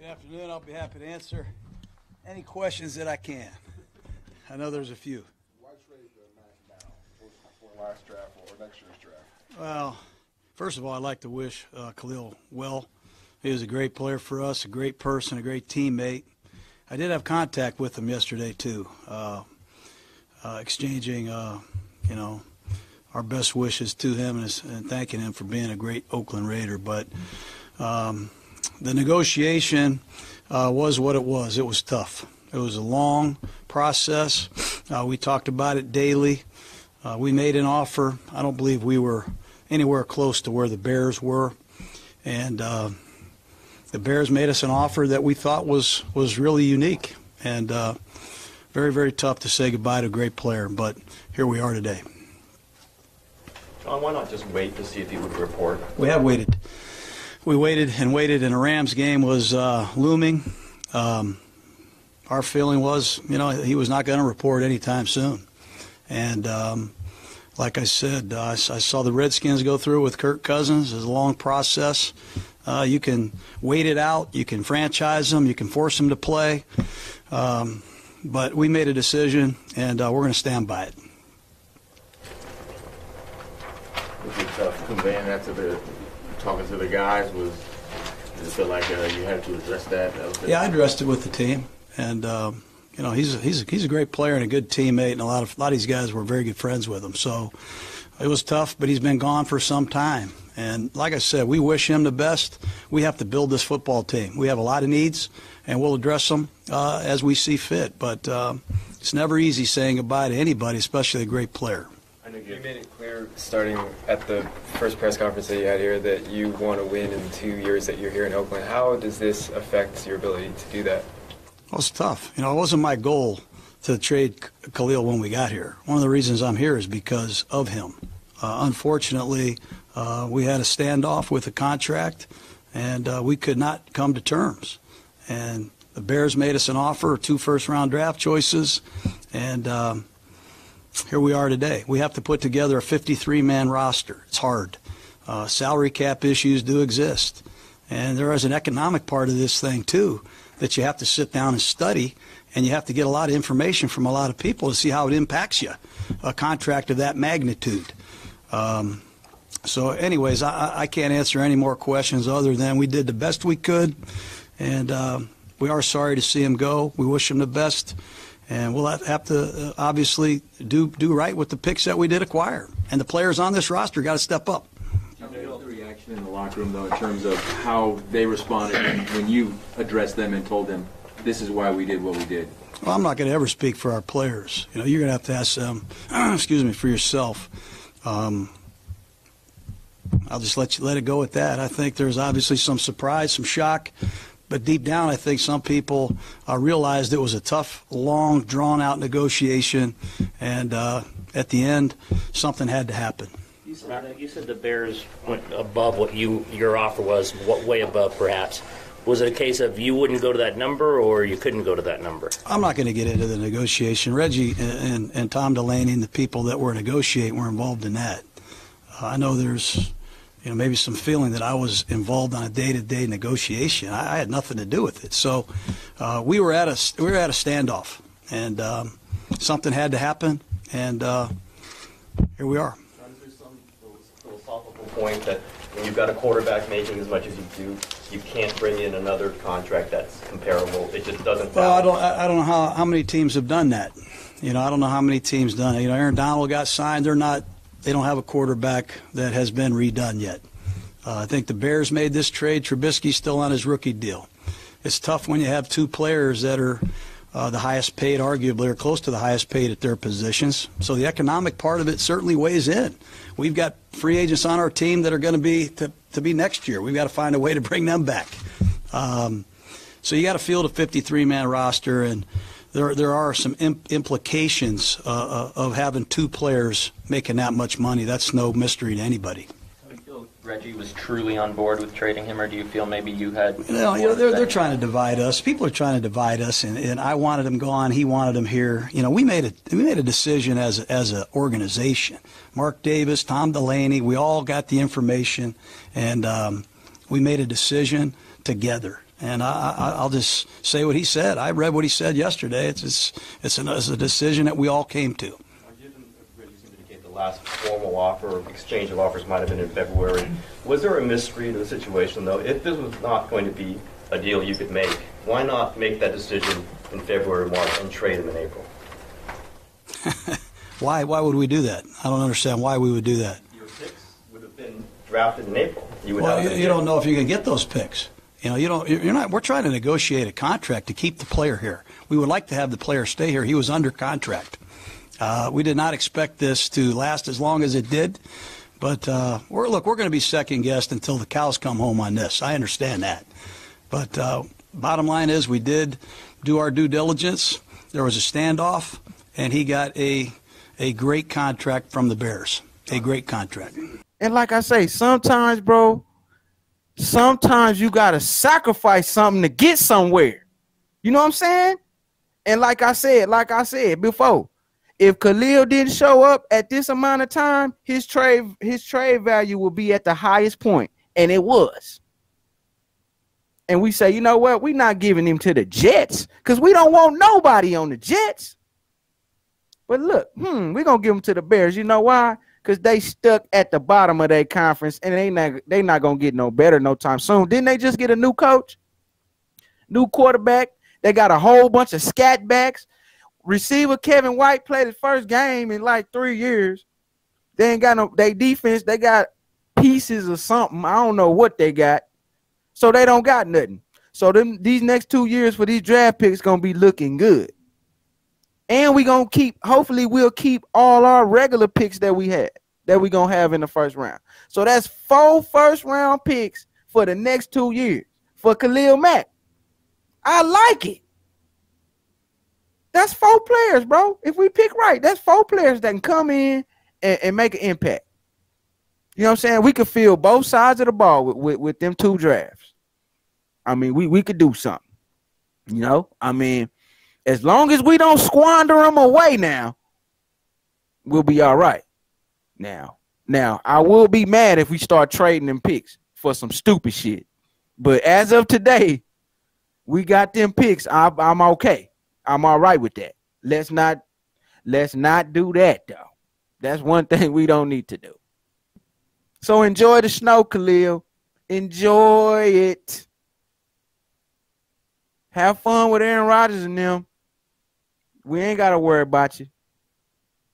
Good afternoon. I'll be happy to answer any questions that I can. I know there's a few. Why trade Mack now for, last draft or next year's draft? Well, first of all, I'd like to wish uh, Khalil well. He was a great player for us, a great person, a great teammate. I did have contact with him yesterday too, uh, uh, exchanging, uh, you know, our best wishes to him and, his, and, thanking him for being a great Oakland Raider. But um, the negotiation uh, was what it was. It was tough. It was a long process. Uh, we talked about it daily. Uh, we made an offer. I don't believe we were anywhere close to where the Bears were, and uh, the Bears made us an offer that we thought was was really unique and uh, very very tough to say goodbye to a great player. But here we are today. Jon, why not just wait to see if he would report? We have waited. We waited and waited, and a Rams game was uh, looming. Um, our feeling was, you know, he was not going to report anytime soon. And um, like I said, uh, I saw the Redskins go through with Kirk Cousins. It's a long process. Uh, you can wait it out. You can franchise them. You can force them to play. Um, but we made a decision, and uh, we're going to stand by it. Was tough conveying that to the, talking to the guys? Was did it feel like uh, you had to address that? that yeah, I addressed it with the team, and um, you know he's a, he's he's a great player and a good teammate, and a lot of a lot of these guys were very good friends with him. So it was tough, but he's been gone for some time. And like I said, we wish him the best. We have to build this football team. We have a lot of needs, and we'll address them uh, as we see fit. But uh, it's never easy saying goodbye to anybody, especially a great player. I know you made it clear starting at the first press conference that you had here that you want to win in the two years that you're here in Oakland. How does this affect your ability to do that? Well, it's tough. You know, it wasn't my goal to trade Khalil when we got here. One of the reasons I'm here is because of him. Uh, unfortunately, uh, we had a standoff with the contract, and uh, we could not come to terms. And the Bears made us an offer, two first-round draft choices, and um, here we are today. We have to put together a 53-man roster. It's hard. Uh, salary cap issues do exist, and there is an economic part of this thing too that you have to sit down and study, and you have to get a lot of information from a lot of people to see how it impacts you. A contract of that magnitude. Um, so, anyways, I, I, can't answer any more questions other than we did the best we could, and uh, we are sorry to see him go. We wish him the best, and we'll have to uh, obviously do do right with the picks that we did acquire, and the players on this roster got to step up. The reaction in the locker room, though, in terms of how they responded when you addressed them and told them, "This is why we did what we did." Well, I'm not going to ever speak for our players. You know, you're going to have to ask them. excuse me for yourself. Um, I'll just let you let it go at that. I think there's obviously some surprise, some shock, but deep down, I think some people uh, realized it was a tough, long, drawn-out negotiation, and uh, at the end, something had to happen. You said, you said the Bears went above what you your offer was, what way above, perhaps. Was it a case of you wouldn't go to that number, or you couldn't go to that number? I'm not going to get into the negotiation. Reggie and, and, and Tom Delaney and the people that were negotiating were involved in that. Uh, I know there's you know, maybe some feeling that I was involved on a day-to-day negotiation. I, I had nothing to do with it. So uh, we were at a we were at a standoff, and um, something had to happen, and uh, here we are. Is there some philosophical point that when you've got a quarterback making as much as you do, you can't bring in another contract that's comparable? It just doesn't. Well, I don't. I don't know how, how many teams have done that. You know, I don't know how many teams done it. You know, Aaron Donald got signed. They're not they don't have a quarterback that has been redone yet. Uh, I think the Bears made this trade. Trubisky's still on his rookie deal. It's tough when you have two players that are uh, the highest paid, arguably, or close to the highest paid at their positions. So the economic part of it certainly weighs in. We've got free agents on our team that are going to be to, be next year. We've got to find a way to bring them back. Um, so you got to field a 53 man roster and there there are some imp- implications uh, uh, of having two players making that much money. That's no mystery to anybody. Do you feel Reggie was truly on board with trading him, or do you feel maybe you had? You know, you know they're, they're trying to divide us. People are trying to divide us, and, and I wanted him gone. He wanted him here. You know, we made a we made a decision as a, as an organization. Mark Davis, Tom Delaney, we all got the information, and um, we made a decision together. And I, I, I'll just say what he said. I read what he said yesterday. It's it's it's, an, it's a decision that we all came to. Given you seem to indicate the last formal offer exchange of offers might have been in February, was there a mystery of the situation, though? If this was not going to be a deal you could make, why not make that decision in February, March, and trade them in April? Why why would we do that? I don't understand why we would do that. Your picks would have been drafted in April. You would Well, have you, you don't know if you can get those picks. You know, you don't. You're not. We're trying to negotiate a contract to keep the player here. We would like to have the player stay here. He was under contract. Uh, we did not expect this to last as long as it did, but uh, we're look. We're going to be second guessed until the cows come home on this. I understand that, but uh, bottom line is we did do our due diligence. There was a standoff, and he got a a great contract from the Bears. A great contract. And like I say, sometimes, bro, sometimes you gotta sacrifice something to get somewhere. You know what I'm saying? And like I said, like I said before, if Khalil didn't show up at this amount of time, his trade his trade value will be at the highest point, and it was. And we say, you know what? We're not giving him to the Jets because we don't want nobody on the Jets. But look, hmm, we're gonna give him to the Bears. You know why? Because they stuck at the bottom of their conference and they not they not gonna get no better no time soon. Didn't they just get a new coach? New quarterback. They got a whole bunch of scat backs. Receiver Kevin White played his first game in like three years. They ain't got no they defense, they got pieces or something. I don't know what they got. So they don't got nothing. So them these next two years for these draft picks gonna be looking good. And we gonna keep, hopefully, we'll keep all our regular picks that we had that we gonna have in the first round. So that's four first round picks for the next two years for Khalil Mack. I like it. That's four players, bro. If we pick right, that's four players that can come in and, and make an impact. You know what I'm saying? We could fill both sides of the ball with, with, with them two drafts. I mean, we, we could do something. You know, I mean, as long as we don't squander them away now, we'll be all right. Now, now I will be mad if we start trading them picks for some stupid shit. But as of today, we got them picks. I, I'm okay. I'm all right with that. Let's not let's not do that though. That's one thing we don't need to do. So enjoy the snow, Khalil. Enjoy it. Have fun with Aaron Rodgers and them. We ain't gotta worry about you.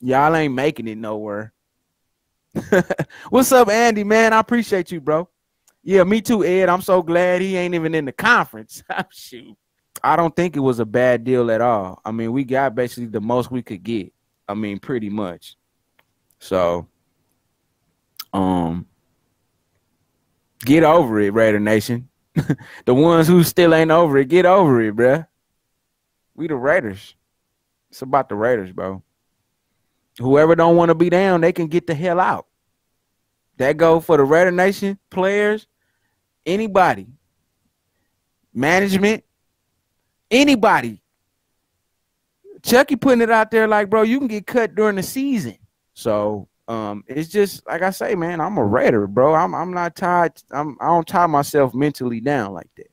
Y'all ain't making it nowhere. What's up, Andy? Man, I appreciate you, bro. Yeah, me too, Ed. I'm so glad he ain't even in the conference. Shoot. I don't think it was a bad deal at all. I mean, we got basically the most we could get. I mean, pretty much. So, um, get over it, Raider Nation. the ones who still ain't over it, get over it, bruh. We the Raiders. It's about the Raiders, bro. Whoever don't want to be down, they can get the hell out. That go for the Raider Nation players, anybody, management, anybody. Chucky putting it out there like, bro, you can get cut during the season. So um, it's just like I say, man, I'm a Raider, bro. I'm I'm not tied. I'm I don't tie myself mentally down like that.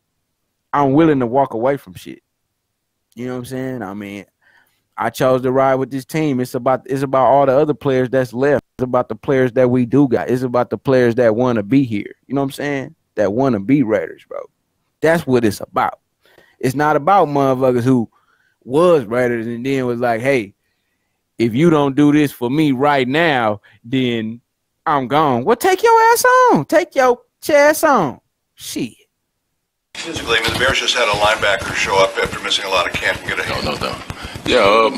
I'm willing to walk away from shit. You know what I'm saying? I mean, I chose to ride with this team. It's about it's about all the other players that's left. It's about the players that we do got. It's about the players that want to be here. You know what I'm saying? That want to be Raiders, bro. That's what it's about. It's not about motherfuckers who was Raiders and then was like, hey, if you don't do this for me right now, then I'm gone. Well, take your ass on. Take your ass on. Shit. Physically, I mean, the Bears just had a linebacker show up after missing a lot of camp and get a hit. No, no doubt. Yeah, um,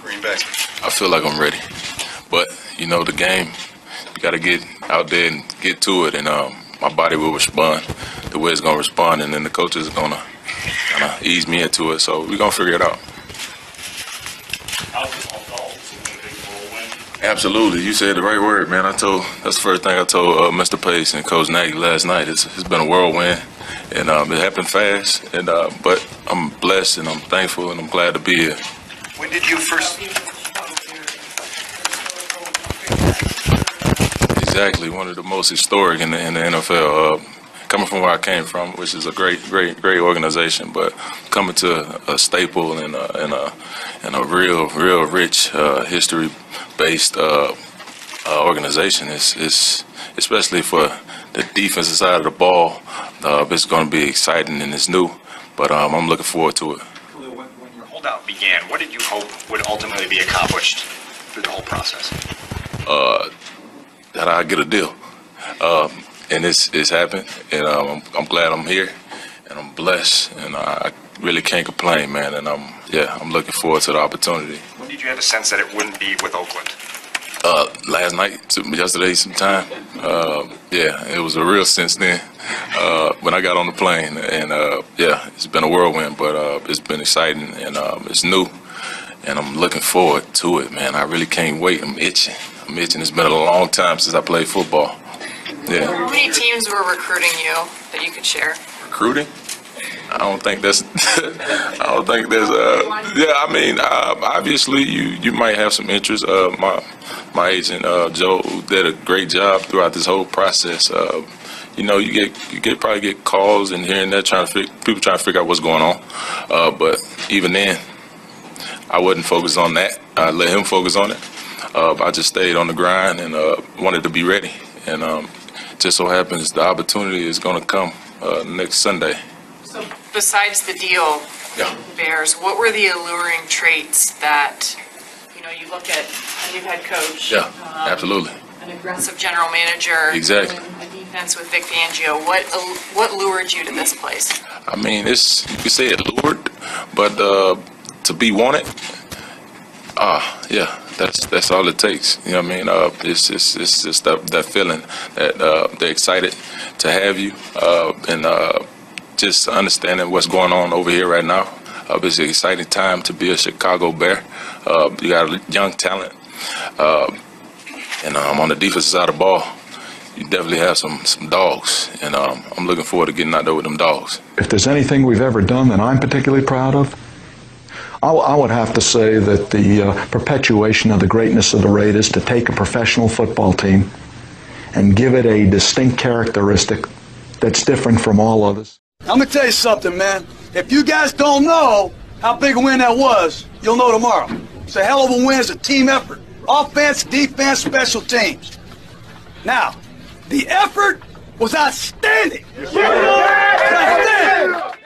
Green Bay. I feel like I'm ready. But, you know, the game, you got to get out there and get to it. And um, my body will respond the way it's going to respond. And then the coaches are going to kind of ease me into it. So we're going to figure it out. Absolutely. You said the right word, man. I told, that's the first thing I told uh, Mr. Pace and Coach Nagy last night. It's, it's been a whirlwind. And um, it happened fast, and uh, but I'm blessed and I'm thankful and I'm glad to be here. When did you first? Exactly, one of the most historic in the in the NFL. Uh, coming from where I came from, which is a great, great, great organization, but coming to a staple and a, and a, and a real, real rich uh, history-based uh, uh, organization is, is especially for the defensive side of the ball. Uh, it's going to be exciting and it's new, but um, I'm looking forward to it. When, when your holdout began, what did you hope would ultimately be accomplished through the whole process? Uh, that I get a deal, um, and it's it's happened, and um, I'm, I'm glad I'm here, and I'm blessed, and I really can't complain, man. And I'm yeah, I'm looking forward to the opportunity. When did you have a sense that it wouldn't be with Oakland? Uh, last night, yesterday, sometime. Uh, yeah, it was a real sense then uh, when I got on the plane, and uh, yeah, it's been a whirlwind, but uh, it's been exciting and um, it's new, and I'm looking forward to it, man. I really can't wait. I'm itching. I'm itching. It's been a long time since I played football. Yeah. How many teams were recruiting you that you could share? recruiting. I don't think that's. I don't think there's uh Yeah, I mean, uh, obviously you you might have some interest. Uh, my my agent uh, Joe did a great job throughout this whole process. You know, you get you get probably get calls and here and there trying to fig- people trying to figure out what's going on. Uh, but even then, I wasn't focused on that. I let him focus on it. Uh, I just stayed on the grind and uh, wanted to be ready. And um, just so happens the opportunity is going to come uh, next Sunday. So besides the deal, Yeah. Bears, what were the alluring traits that, you know, you look at a new head coach? Yeah, um, absolutely. An aggressive general manager. Exactly. Defense with Vic Fangio. What, what lured you to this place? I mean, it's you say it lured, but uh, to be wanted, ah, yeah, that's that's all it takes. You know what I mean? Uh, it's it's it's just that that feeling that uh, they're excited to have you, uh, and uh, just understanding what's going on over here right now. Uh, it's an exciting time to be a Chicago Bear. Uh, you got young talent, uh, and I'm um, on the defensive side of the ball, you definitely have some some dogs, and um, I'm looking forward to getting out there with them dogs. If there's anything we've ever done that I'm particularly proud of, I, I would have to say that the uh, perpetuation of the greatness of the Raiders to take a professional football team and give it a distinct characteristic that's different from all others. I'm gonna tell you something, man. If you guys don't know how big a win that was, you'll know tomorrow. It's a hell of a win. It's a team effort. Offense, defense, special teams. Now, the effort was outstanding.